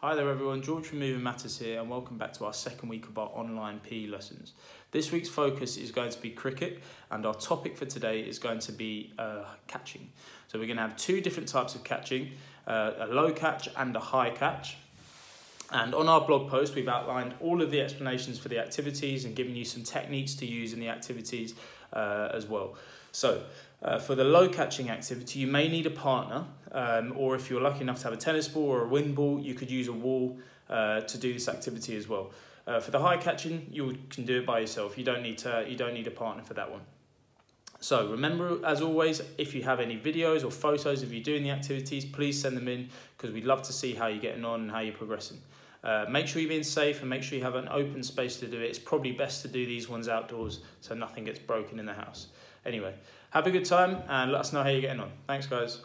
Hi there everyone, George from Moving Matters here and welcome back to our second week of our online PE lessons. This week's focus is going to be cricket and our topic for today is going to be uh, catching. So we're going to have two different types of catching, uh, a low catch and a high catch. And on our blog post, we've outlined all of the explanations for the activities and given you some techniques to use in the activities uh, as well. So, uh, for the low catching activity, you may need a partner, um, or if you're lucky enough to have a tennis ball or a wind ball, you could use a wall uh, to do this activity as well. Uh, for the high catching, you can do it by yourself. You don't need to. You don't need a partner for that one. So remember, as always, if you have any videos or photos of you doing the activities, please send them in because we'd love to see how you're getting on and how you're progressing. Uh, make sure you're being safe and make sure you have an open space to do it. It's probably best to do these ones outdoors so nothing gets broken in the house. Anyway, have a good time and let us know how you're getting on. Thanks, guys.